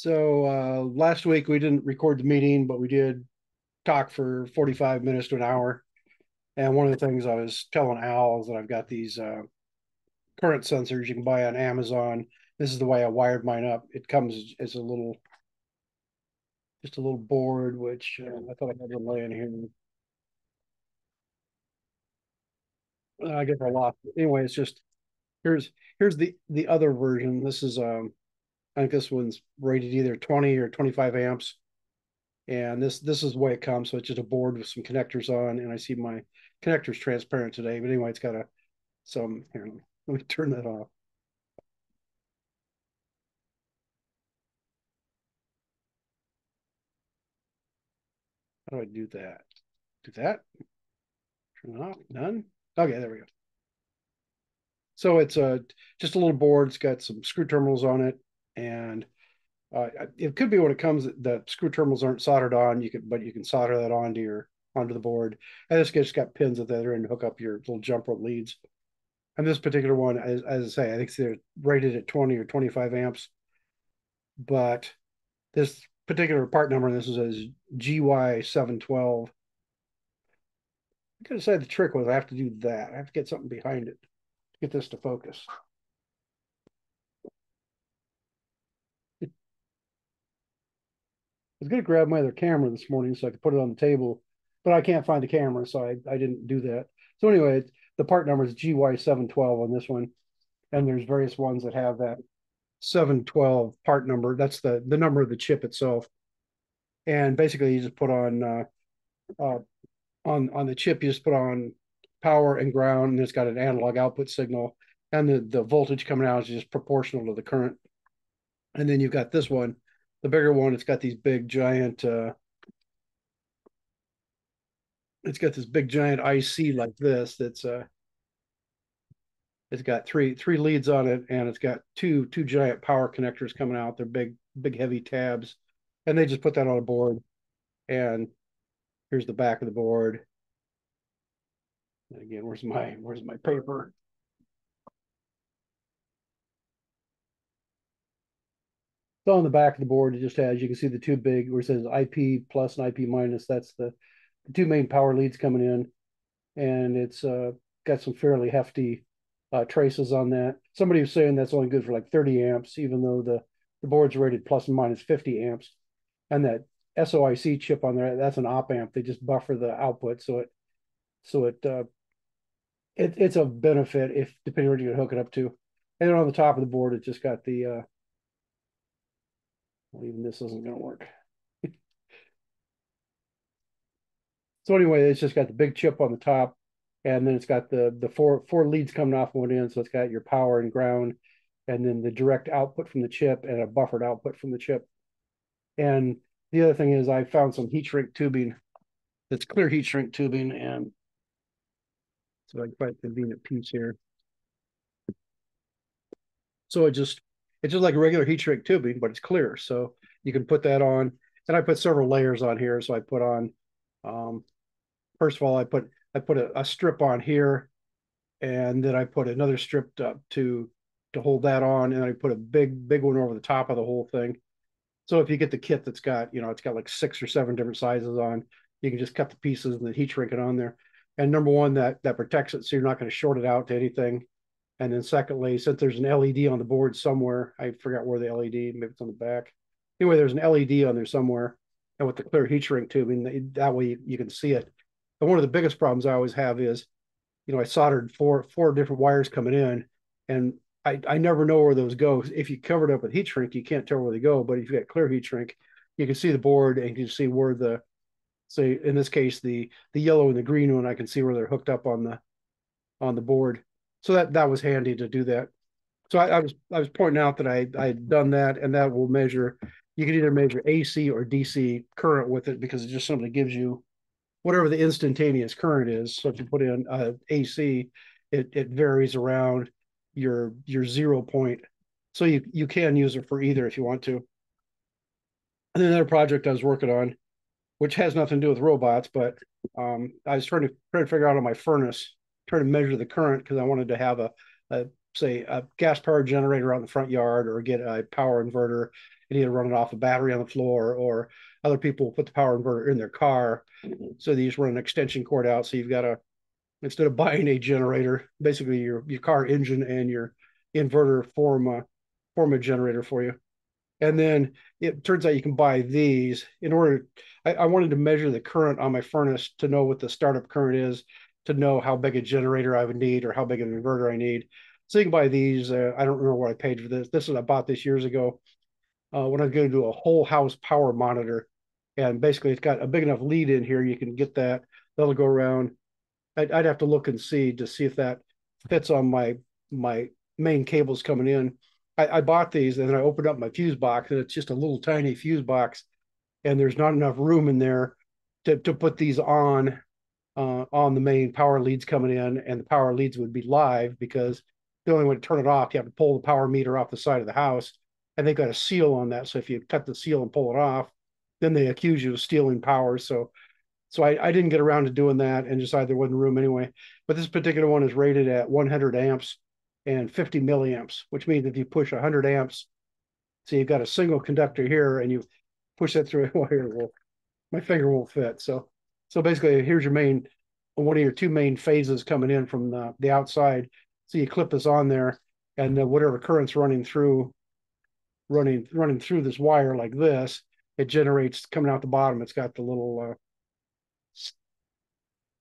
So uh, last week we didn't record the meeting, but we did talk for 45 minutes to an hour. And one of the things I was telling Al is that I've got these uh, current sensors you can buy on Amazon. This is the way I wired mine up. It comes as a little, just a little board, which uh, I thought I had one laying here. I guess I lost. Anyway, it's just here's here's the the other version. This is um I think this one's rated either 20 or 25 amps. And this this is the way it comes. So it's just a board with some connectors on, and I see my connector's transparent today. But anyway, it's got a some here. Let me turn that off. How do I do that? Do that? Turn it off. None. Okay, there we go. So it's a just a little board. It's got some screw terminals on it, and uh, it could be when it comes the screw terminals aren't soldered on. You could, but you can solder that onto your onto the board. And this just got pins at the other end to hook up your little jump rope leads. And this particular one, as, as I say, I think they're rated at 20 or 25 amps. But this particular part number, this is a GY712. I gotta say the trick was I have to do that. I have to get something behind it to get this to focus. Was going to grab my other camera this morning so I could put it on the table, but I can't find the camera, so I, I didn't do that. So anyway, the part number is GY712 on this one, and there's various ones that have that 712 part number. That's the the number of the chip itself. And basically, you just put on uh, uh, on on the chip, you just put on power and ground, and it's got an analog output signal, and the the voltage coming out is just proportional to the current. And then you've got this one the bigger one, it's got these big giant uh it's got this big giant IC like this that's uh it's got three three leads on it and it's got two two giant power connectors coming out. They're big big heavy tabs. And they just put that on a board. And here's the back of the board. And again, where's my where's my paper? So on the back of the board, it just has, you can see the two big, where it says IP plus and IP minus. That's the, the two main power leads coming in. And it's uh, got some fairly hefty uh, traces on that. Somebody was saying that's only good for like 30 amps, even though the, the board's rated plus and minus 50 amps. And that SOIC chip on there, that's an op amp. They just buffer the output. So it, so it, uh, it it's a benefit if depending on what you hook it up to. And then on the top of the board, it just got the, uh, well, even this isn't going to work. so anyway, it's just got the big chip on the top, and then it's got the the four four leads coming off one end. So it's got your power and ground, and then the direct output from the chip and a buffered output from the chip. And the other thing is I found some heat shrink tubing that's clear heat shrink tubing, and so I quite convenient piece here. So it just it's just like a regular heat shrink tubing, but it's clear. So you can put that on. And I put several layers on here. So I put on, um, first of all, I put I put a, a strip on here, and then I put another strip up to to hold that on, and I put a big big one over the top of the whole thing. So if you get the kit that's got you know it's got like six or seven different sizes on, you can just cut the pieces and then heat shrink it on there. And number one, that that protects it, so you're not going to short it out to anything. And then secondly, since there's an LED on the board somewhere, I forgot where the LED, maybe it's on the back. Anyway, there's an LED on there somewhere. And with the clear heat shrink tubing, that way you, you can see it. And one of the biggest problems I always have is, you know, I soldered four four different wires coming in, and I, I never know where those go. If you cover it up with heat shrink, you can't tell where they go. But if you got clear heat shrink, you can see the board and you can see where the, say in this case, the the yellow and the green one, I can see where they're hooked up on the on the board so that that was handy to do that. So I, I was I was pointing out that I I had done that, and that will measure. You can either measure AC or DC current with it because it just simply gives you whatever the instantaneous current is. So if you put in uh, AC, it it varies around your your zero point. So you you can use it for either if you want to. And another project I was working on, which has nothing to do with robots, but um, I was trying to try to figure out on my furnace trying to measure the current because I wanted to have a, a say a gas powered generator on the front yard or get a power inverter and either run it off a battery on the floor or other people put the power inverter in their car. Mm-hmm. So they just run an extension cord out. So you've got a instead of buying a generator, basically your your car engine and your inverter form a form a generator for you. And then it turns out you can buy these in order. I, I wanted to measure the current on my furnace to know what the startup current is, to know how big a generator I would need or how big an inverter I need. So you can buy these. Uh, I don't remember what I paid for this. This is I bought this years ago uh, when I was going to do a whole house power monitor. And basically, it's got a big enough lead in here. You can get that. That'll go around. I'd, I'd have to look and see to see if that fits on my my main cables coming in. I, I bought these and then I opened up my fuse box and it's just a little tiny fuse box, and there's not enough room in there to to put these on uh, on the main power leads coming in, and the power leads would be live because the only way to turn it off, you have to pull the power meter off the side of the house, and they've got a seal on that. So if you cut the seal and pull it off, then they accuse you of stealing power. So so I, I didn't get around to doing that and decided there wasn't room anyway. But this particular one is rated at 100 amps and 50 milliamps, which means if you push 100 amps, so you've got a single conductor here and you push that through a wire, well, my finger won't fit. So so basically, here's your main one of your two main phases coming in from the, the outside. So you clip this on there, and uh, whatever current's running through running running through this wire like this, it generates coming out the bottom. It's got the little uh,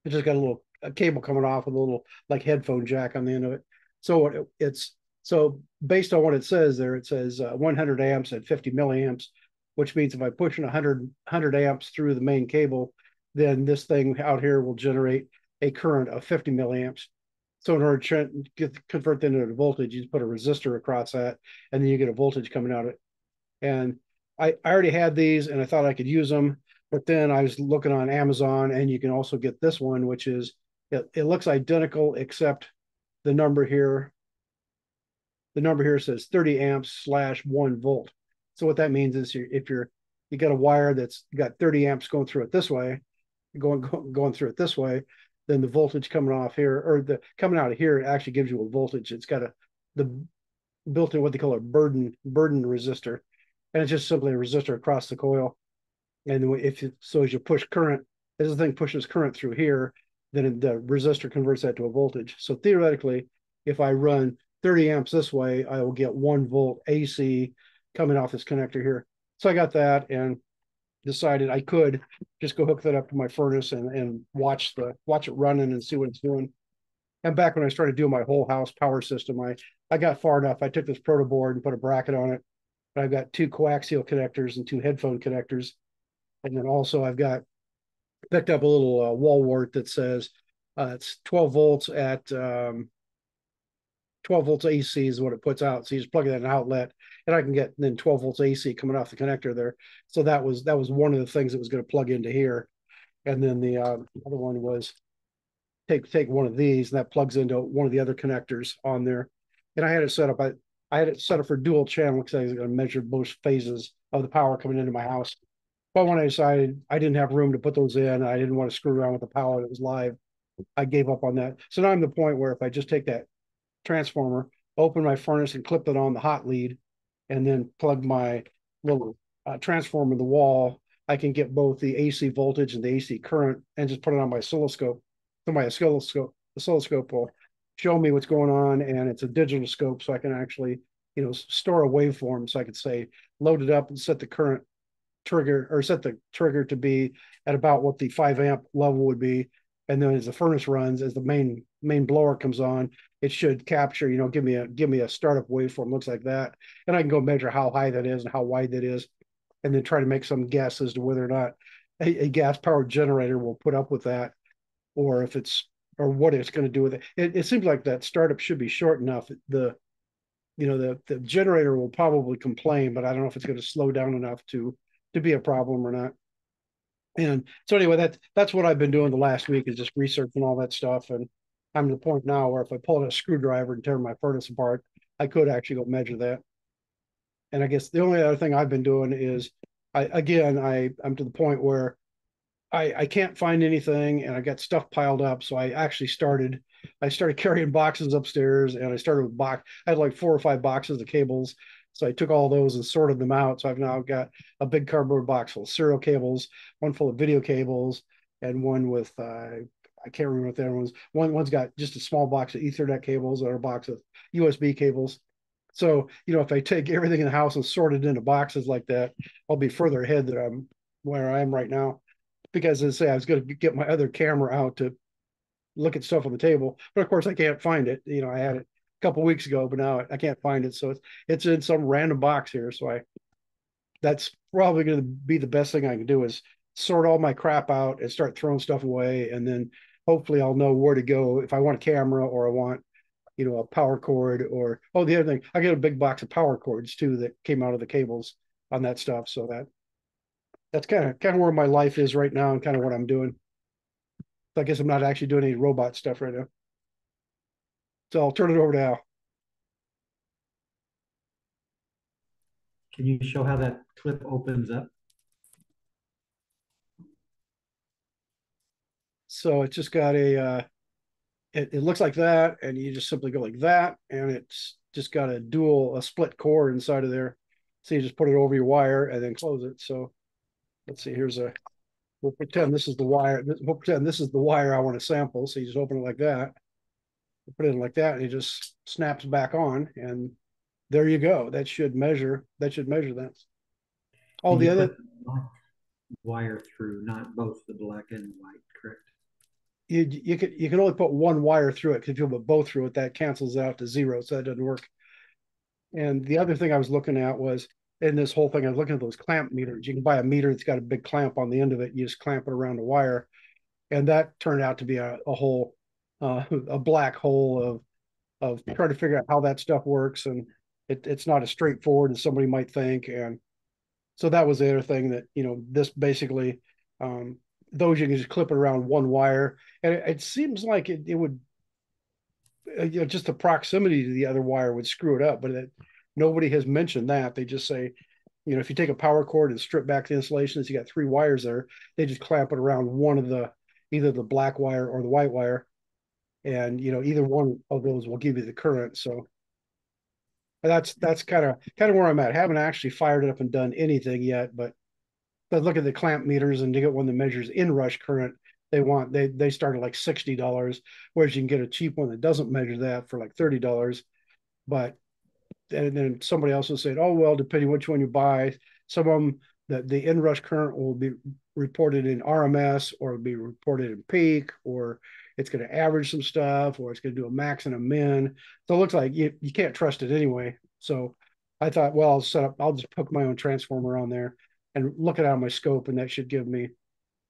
it just got a little a cable coming off with a little like headphone jack on the end of it. So it, it's so based on what it says there, it says uh, 100 amps at 50 milliamps, which means if I push 100 100 amps through the main cable, then this thing out here will generate a current of 50 milliamps. So in order to get, convert that into a voltage, you put a resistor across that, and then you get a voltage coming out of it. And I, I already had these, and I thought I could use them. But then I was looking on Amazon, and you can also get this one, which is it, it looks identical except the number here. The number here says 30 amps slash one volt. So what that means is if you're you got a wire that's got 30 amps going through it this way, going going through it this way, then the voltage coming off here or the coming out of here actually gives you a voltage. It's got a the built in what they call a burden burden resistor, and it's just simply a resistor across the coil. And if you, so, as you push current, as the thing pushes current through here, then the resistor converts that to a voltage. So theoretically, if I run 30 amps this way, I will get one volt AC coming off this connector here. So I got that and decided I could just go hook that up to my furnace and, and watch the watch it running and see what it's doing. And back when I started doing my whole house power system, I I got far enough. I took this proto board and put a bracket on it. But I've got two coaxial connectors and two headphone connectors and then also I've got picked up a little uh, wall wart that says uh, it's 12 volts at um, 12 volts AC is what it puts out. So you just plug it in an outlet, and I can get then 12 volts AC coming off the connector there. So that was that was one of the things that was going to plug into here, and then the uh, other one was take take one of these, and that plugs into one of the other connectors on there. And I had it set up. I I had it set up for dual channel because I was going to measure both phases of the power coming into my house. But when I decided I didn't have room to put those in, I didn't want to screw around with the power that was live. I gave up on that. So now I'm the point where if I just take that transformer, open my furnace and clip it on the hot lead, and then plug my little uh, transformer in the wall, I can get both the AC voltage and the AC current and just put it on my oscilloscope. So my oscilloscope, oscilloscope will show me what's going on, and it's a digital scope, so I can actually, you know, store a waveform. So I could say load it up and set the current trigger or set the trigger to be at about what the five amp level would be. And then as the furnace runs, as the main main blower comes on, it should capture, you know, give me a give me a startup waveform, looks like that. And I can go measure how high that is and how wide that is, and then try to make some guess as to whether or not a, a gas powered generator will put up with that, or if it's or what it's going to do with it. it. It seems like that startup should be short enough. The you know the the generator will probably complain, but I don't know if it's going to slow down enough to to be a problem or not. And so anyway, that that's what I've been doing the last week is just researching all that stuff. And I'm to the point now where if I pull out a screwdriver and tear my furnace apart, I could actually go measure that. And I guess the only other thing I've been doing is I again I I'm to the point where I I can't find anything, and I got stuff piled up. So I actually started I started carrying boxes upstairs, and I started with box. I had like four or five boxes of cables. So I took all those and sorted them out. So I've now got a big cardboard box full of serial cables, one full of video cables, and one with uh, I can't remember what the other one's. One one's got just a small box of Ethernet cables or a box of USB cables. So you know, if I take everything in the house and sort it into boxes like that, I'll be further ahead than I'm where I am right now. Because as I say, I was going to get my other camera out to look at stuff on the table, but of course I can't find it. You know, I had it a couple weeks ago, but now I can't find it. So it's it's in some random box here. So I that's probably going to be the best thing I can do is sort all my crap out and start throwing stuff away, and then hopefully I'll know where to go if I want a camera or I want you know a power cord or oh the other thing I get a big box of power cords too that came out of the cables on that stuff. So that that's kind of kind of where my life is right now and kind of what I'm doing. So I guess I'm not actually doing any robot stuff right now. So I'll turn it over to Al. Can you show how that clip opens up? So it's just got a, uh, it, it looks like that, and you just simply go like that, and it's just got a dual, a split core inside of there. So you just put it over your wire and then close it. So let's see, here's a, we'll pretend this is the wire, we'll pretend this is the wire I want to sample. So you just open it like that, put it in like that, and it just snaps back on, and there you go. That should measure, that should measure that. All And the other, put the black Wire through, not both the black and white, correct? You you can you can only put one wire through it because if you put both through it, that cancels out to zero, so that doesn't work. And the other thing I was looking at was in this whole thing, I was looking at those clamp meters. You can buy a meter that's got a big clamp on the end of it. You just clamp it around the wire, and that turned out to be a, a whole uh, a black hole of of trying to figure out how that stuff works, and it, it's not as straightforward as somebody might think. And so that was the other thing that you know this basically um, those you can just clip it around one wire, and it, it seems like it, it would uh, you know just the proximity to the other wire would screw it up, but nobody has mentioned that. They just say, you know, if you take a power cord and strip back the insulation, you got three wires there. They just clamp it around one of the either the black wire or the white wire, and you know either one of those will give you the current. So that's that's kind of kind of where I'm at. Haven't actually fired it up and done anything yet, but but look at the clamp meters and to get one that measures inrush current they want they they start at like sixty dollars, whereas you can get a cheap one that doesn't measure that for like thirty dollars. But and then somebody else will say, oh well, depending which one you buy, some of them the the inrush current will be reported in RMS or be reported in peak or it's going to average some stuff or it's going to do a max and a min. So it looks like you, you can't trust it anyway. So I thought, well, I'll set up, I'll just hook my own transformer on there and look it out on my scope, and that should give me,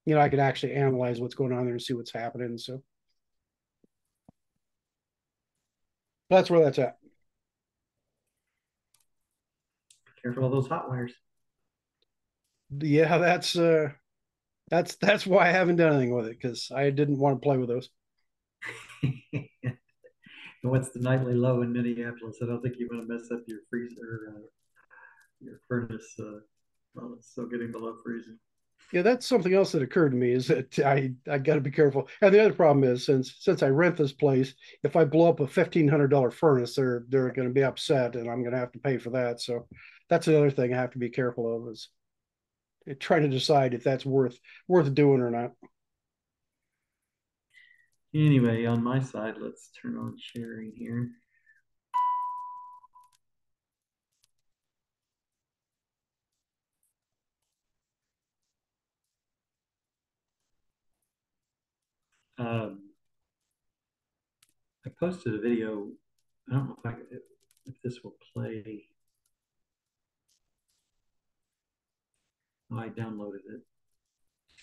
you know, I can actually analyze what's going on there and see what's happening. So that's where that's at. Careful of those hot wires. Yeah, that's uh that's that's why I haven't done anything with it because I didn't want to play with those. what's the nightly low in Minneapolis? I don't think you want to mess up your freezer, uh, your furnace. Uh, well, it's still getting below freezing. Yeah, that's something else that occurred to me is that I I got to be careful. And the other problem is since since I rent this place, if I blow up a fifteen hundred dollar furnace, they're they're going to be upset, and I'm going to have to pay for that. So that's another thing I have to be careful of is eh, trying to decide if that's worth worth doing or not. Anyway, on my side, let's turn on sharing here. Um, I posted a video. I don't know if I if, this will play. I downloaded it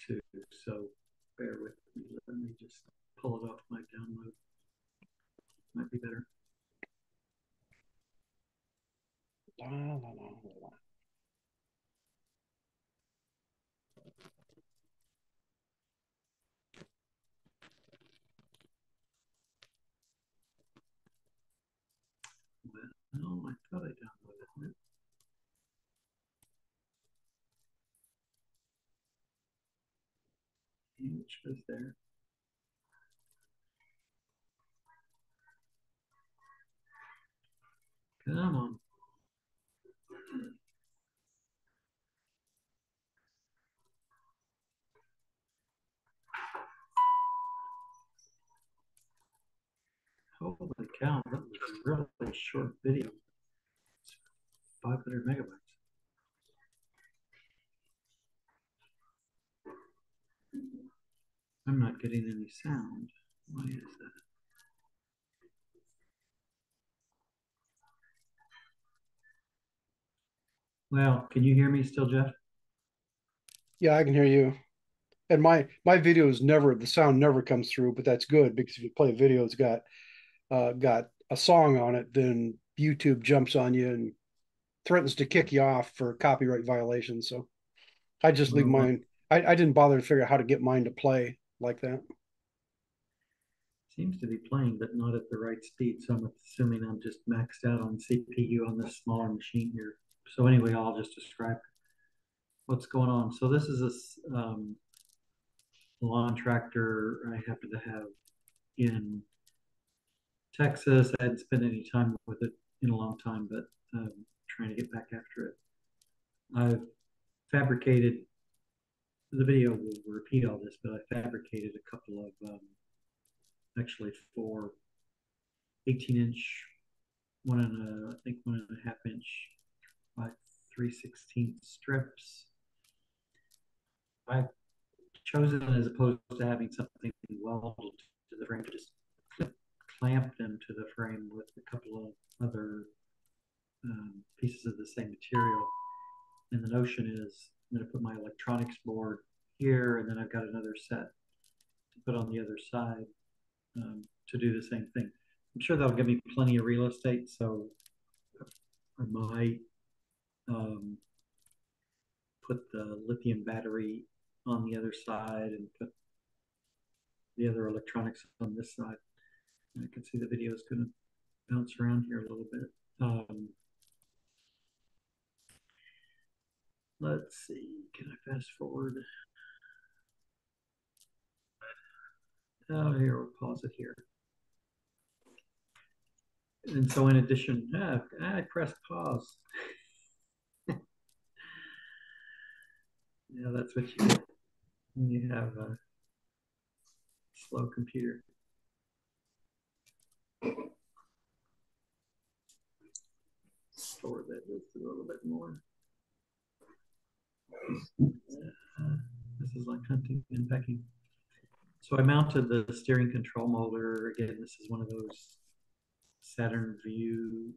too, so bear with me. Let me just pull it off my download. Might be better. La, la, la, la. Well, I thought I downloaded it. is there. Come on. Holy cow, that was a really short video. It's 500 megabytes. I'm not getting any sound. Why is that? Well, can you hear me still, Jeff? Yeah, I can hear you. And my my video is never the sound never comes through, but that's good because if you play a video, it's got uh, got a song on it, then YouTube jumps on you and threatens to kick you off for copyright violations. So I just leave mm-hmm. mine. I, I didn't bother to figure out how to get mine to play like that. Seems to be playing, but not at the right speed. So I'm assuming I'm just maxed out on CPU on this smaller machine here. So anyway, I'll just describe what's going on. So this is a um, lawn tractor I happen to have in Texas. I hadn't spent any time with it in a long time, but um, trying to get back after it. I've fabricated the video will repeat all this, but I fabricated a couple of um, actually four 18 inch, one and a, I think one and a half inch by 3 16 strips. I've chosen as opposed to having something welded to the frame just clamp them to the frame with a couple of other um, pieces of the same material. And the notion is I'm going to put my electronics board here, and then I've got another set to put on the other side um, to do the same thing. I'm sure that'll give me plenty of real estate, so I might um, put the lithium battery on the other side and put the other electronics on this side. I can see the video is going to bounce around here a little bit. Um, let's see, can I fast forward? Oh, here, we'll pause it here. And so in addition, ah, I pressed pause. yeah, that's what you get when you have a slow computer. Store that just a little bit more. This is like hunting and pecking. So I mounted the steering control motor. Again, this is one of those Saturn Vue.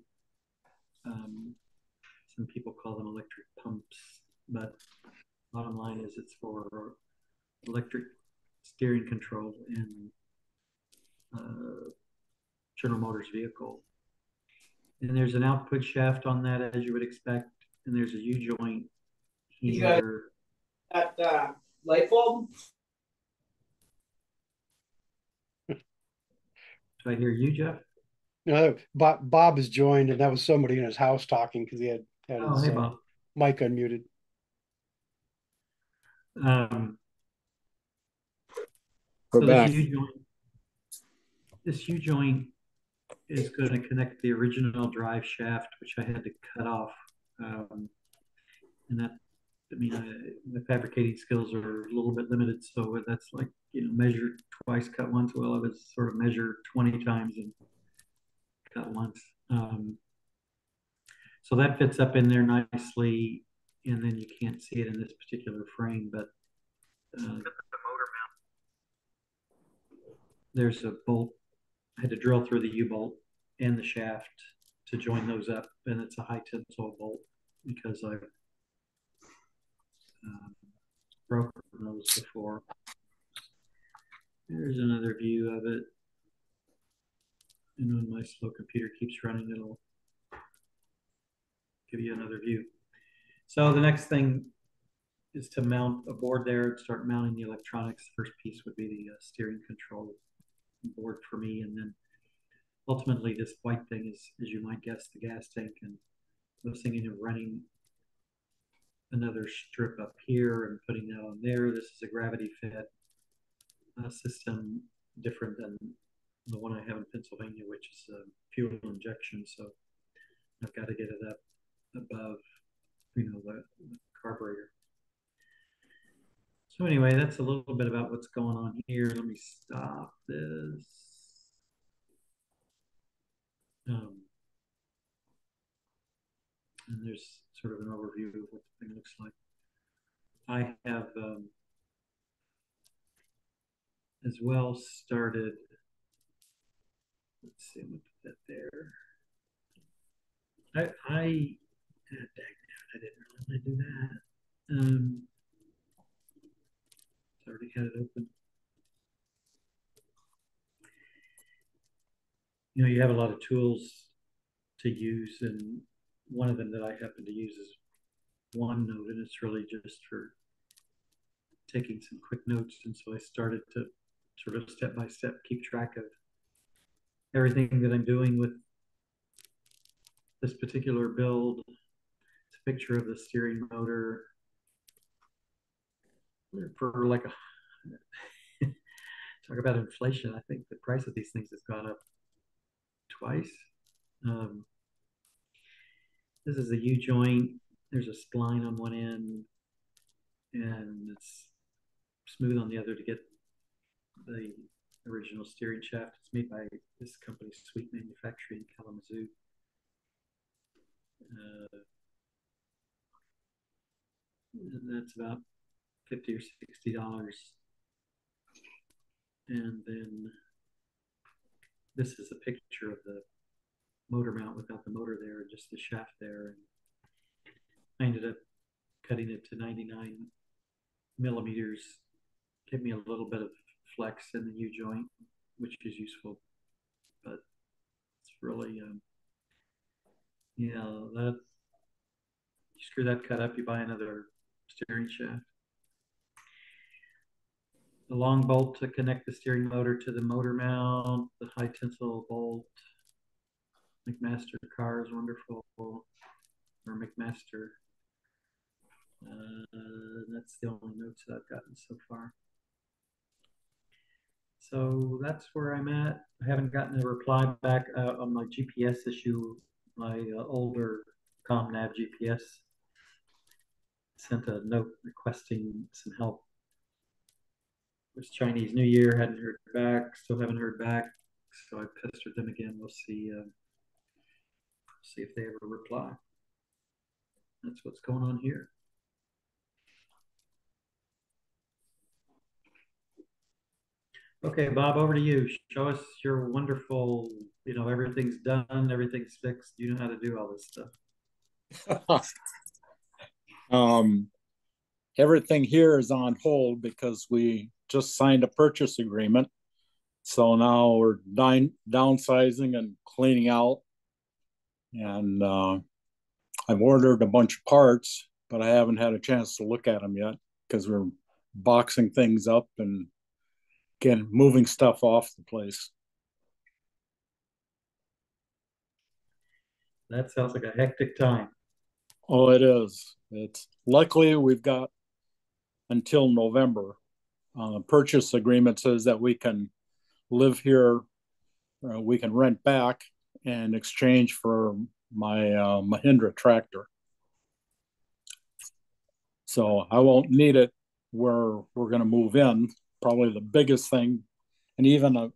Um, some people call them electric pumps, but bottom line is it's for electric steering control in uh, General Motors vehicle. And there's an output shaft on that, as you would expect, and there's a U joint here. That uh, light bulb Do I hear you, Jeff? No, Bob, Bob is joined, and that was somebody in his house talking because he had, had oh, his hey, uh, mic unmuted. Um, so back. This U, joint, this U joint is going to connect the original drive shaft, which I had to cut off. Um, and that, I mean, I, my fabricating skills are a little bit limited, so that's like you know, measure twice, cut once. Well, I was sort of measure 20 times and cut once. Um, so that fits up in there nicely. And then you can't see it in this particular frame, but uh, there's a bolt. I had to drill through the U-bolt and the shaft to join those up. And it's a high tensile bolt because I've um, broken those before. There's another view of it. And when my slow computer keeps running, it'll give you another view. So the next thing is to mount a board there and start mounting the electronics. The first piece would be the uh, steering control board for me. And then ultimately this white thing is, as you might guess, the gas tank. And was thinking of running another strip up here and putting that on there. This is a gravity fit a system different than the one I have in Pennsylvania, which is a fuel injection. So I've got to get it up above, you know, the, the carburetor. So anyway, that's a little bit about what's going on here. Let me stop this. Um, and there's sort of an overview of what the thing looks like. I have um, as well started. Let's see, I'm gonna put that there. I I ah, I didn't really do that. Um, I already had it open. You know, you have a lot of tools to use, and one of them that I happen to use is OneNote, and it's really just for taking some quick notes. And so I started to sort of step by step keep track of everything that I'm doing with this particular build. It's a picture of the steering motor for like a talk about inflation. I think the price of these things has gone up twice. Um, this is a U joint. There's a spline on one end, and it's smooth on the other to get the original steering shaft. It's made by this company, Sweet Manufacturing, in Kalamazoo. Uh, that's about 50 or 60 dollars and then this is a picture of the motor mount without the motor there just the shaft there and I ended up cutting it to 99 millimeters give me a little bit of flex in the U joint which is useful but it's really um, yeah that you screw that cut up you buy another steering shaft the long bolt to connect the steering motor to the motor mount, the high tensile bolt. McMaster car is wonderful, or McMaster. Uh, that's the only notes that I've gotten so far. So that's where I'm at. I haven't gotten a reply back uh, on my GPS issue. My uh, older ComNav GPS sent a note requesting some help was Chinese New Year, hadn't heard back, still haven't heard back. So I pestered them again. We'll see, uh, see if they ever reply. That's what's going on here. Okay, Bob, over to you. Show us your wonderful, you know, everything's done, everything's fixed. You know how to do all this stuff. um, everything here is on hold because we just signed a purchase agreement. So now we're down, downsizing and cleaning out. And uh, I've ordered a bunch of parts, but I haven't had a chance to look at them yet because we're boxing things up and again moving stuff off the place. That sounds like a hectic time. Oh, it is. It's luckily we've got until November uh, purchase agreement says that we can live here, uh, we can rent back in exchange for my uh, Mahindra tractor. So I won't need it where we're going to move in. Probably the biggest thing, and even a,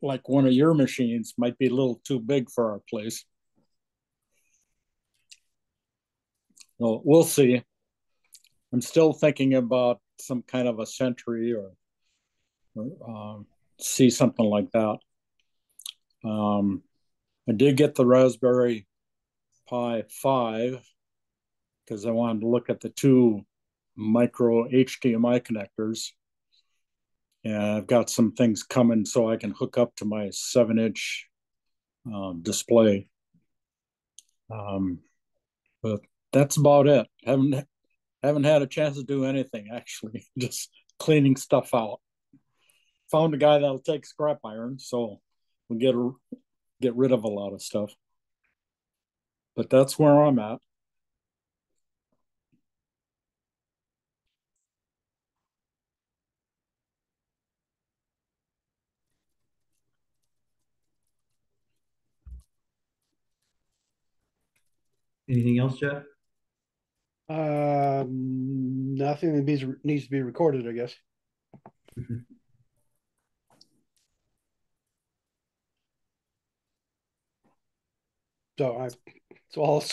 like one of your machines might be a little too big for our place. So we'll see. I'm still thinking about some kind of a century or, or um, see something like that. Um, I did get the Raspberry Pi 5 because I wanted to look at the two micro HDMI connectors. And I've got some things coming so I can hook up to my seven inch uh, display. Um, but that's about it. Haven't haven't had a chance to do anything actually, just cleaning stuff out. Found a guy that'll take scrap iron, so we'll get get rid of a lot of stuff. But that's where I'm at. Anything else, Jeff? Um, nothing that needs, needs to be recorded, I guess. Mm-hmm. So I, so all,